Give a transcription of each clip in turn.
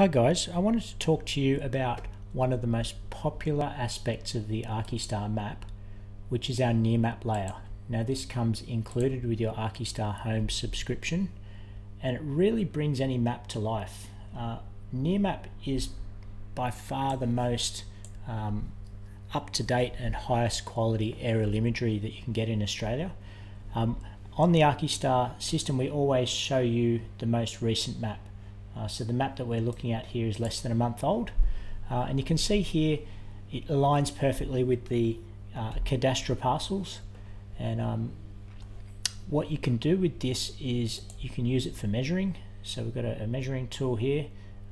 Hi guys, I wanted to talk to you about one of the most popular aspects of the Archistar map, which is our Nearmap layer. Now this comes included with your Archistar Home subscription and it really brings any map to life. Uh, Nearmap is by far the most um, up-to-date and highest quality aerial imagery that you can get in Australia. Um, on the Archistar system we always show you the most recent map uh, so the map that we're looking at here is less than a month old. Uh, and you can see here it aligns perfectly with the uh, cadastral parcels. And um, what you can do with this is you can use it for measuring. So we've got a, a measuring tool here.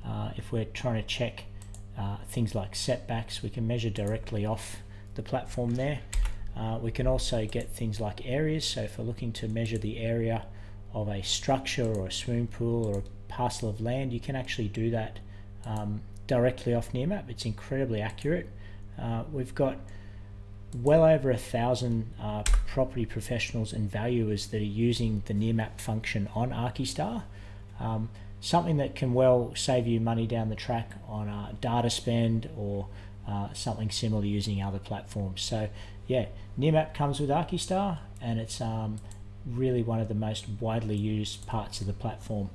Uh, if we're trying to check uh, things like setbacks, we can measure directly off the platform there. Uh, we can also get things like areas. So if we're looking to measure the area of a structure or a swimming pool or a parcel of land, you can actually do that um, directly off Nearmap. It's incredibly accurate. Uh, we've got well over a thousand uh, property professionals and valuers that are using the Nearmap function on Archistar. Um, something that can well save you money down the track on uh, data spend or uh, something similar using other platforms. So yeah, Nearmap comes with Archistar and it's um, really one of the most widely used parts of the platform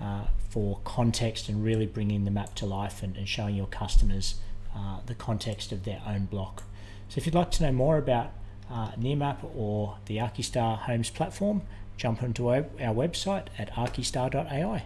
uh, for context and really bringing the map to life and, and showing your customers uh, the context of their own block. So if you'd like to know more about uh, Nearmap or the Archistar Homes platform, jump onto our, website at archistar.ai.